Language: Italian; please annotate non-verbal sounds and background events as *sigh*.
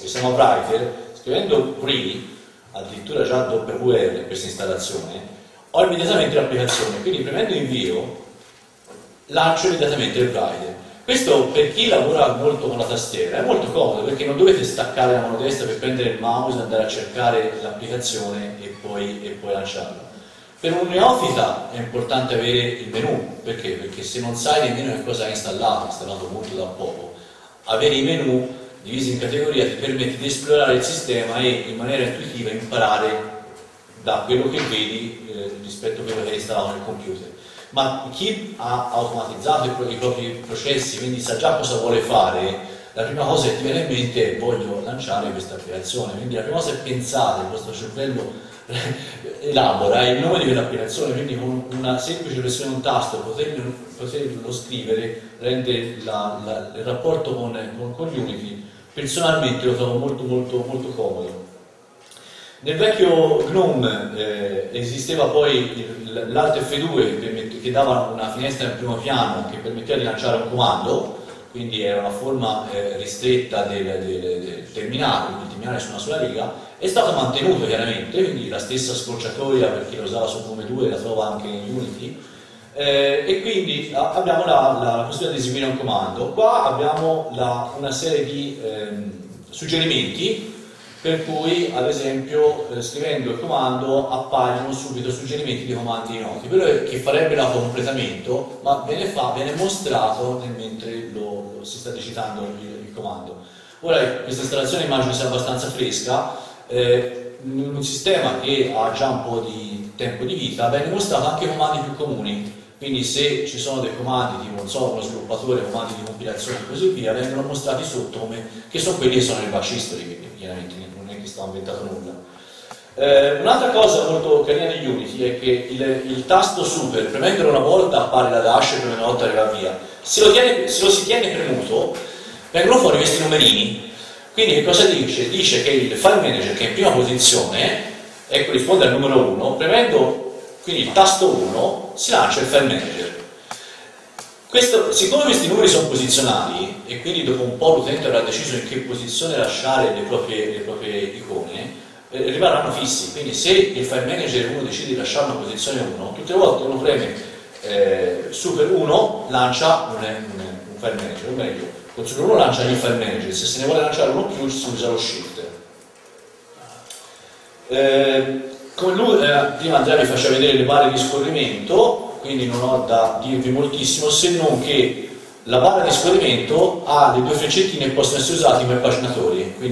che siamo writer, scrivendo pre, addirittura già WR questa installazione, ho immediatamente l'applicazione, quindi premendo invio lancio immediatamente il writer. Questo per chi lavora molto con la tastiera è molto comodo perché non dovete staccare la mano destra per prendere il mouse, andare a cercare l'applicazione e poi, e poi lanciarla. Per un neofita è importante avere il menu, perché? Perché se non sai nemmeno che cosa hai installato, installato molto da poco, avere i menu divisi in categoria ti permette di esplorare il sistema e in maniera intuitiva imparare da quello che vedi eh, rispetto a quello che hai installato nel computer. Ma chi ha automatizzato i, propri processi, quindi sa già cosa vuole fare, la prima cosa che ti viene in mente è voglio lanciare questa applicazione, quindi la prima cosa è pensare, il vostro cervello *laughs* elabora il nome di quell'applicazione, quindi con una semplice pressione di un tasto poterlo, poterlo scrivere rende la, la, il rapporto con, con, con Unity personalmente lo trovo molto molto molto comodo. Nel vecchio GNOME eh, esisteva poi l'Alt F2 che dava una finestra nel primo piano che permetteva di lanciare un comando, quindi era una forma eh, ristretta del, del, del terminale, quindi il terminale su una sola riga, è stato mantenuto chiaramente, quindi la stessa scorciatoia per chi lo usava su GNOME 2 la trova anche in Unity, eh, e quindi abbiamo la, la, la, possibilità di eseguire un comando. Qua abbiamo la, una serie di ehm, suggerimenti per cui ad esempio eh, scrivendo il comando appaiono subito suggerimenti di comandi noti quello che farebbe l'autocompletamento ma viene, fa, viene mostrato nel mentre lo si sta digitando il, il, comando ora questa installazione immagino sia abbastanza fresca eh, in un sistema che ha già un po' di tempo di vita viene mostrato anche comandi più comuni quindi se ci sono dei comandi tipo, non so, uno sviluppatore, comandi di compilazione e così via, vengono mostrati sotto come, che sono quelli che sono nel bash history, quindi chiaramente non è che sta inventato nulla. Eh, un'altra cosa molto carina di Unity è che il, il, tasto super, premendolo una volta appare la dash e una volta arriva via. Se lo, tiene, se lo si tiene premuto, vengono fuori questi numerini. Quindi che cosa dice? Dice che il file manager che è in prima posizione, e corrisponde al numero 1, premendo quindi il tasto 1 si lancia il file manager. Questo, siccome questi numeri sono posizionali e quindi dopo un po' l'utente avrà deciso in che posizione lasciare le proprie, le proprie icone, eh, rimarranno fissi. Quindi se il file manager uno decide di lasciare una posizione 1, tutte le volte uno preme eh, super 1 lancia un, un, un, file manager, o meglio, con super 1 lancia il file manager, se se ne vuole lanciare uno più si usa lo shift. Eh, come lui, eh, prima Andrea vi faceva vedere le barre di scorrimento, quindi non ho da dirvi moltissimo, se non che la barra di scorrimento ha dei due freccettini che possono essere usati come paginatori. Quindi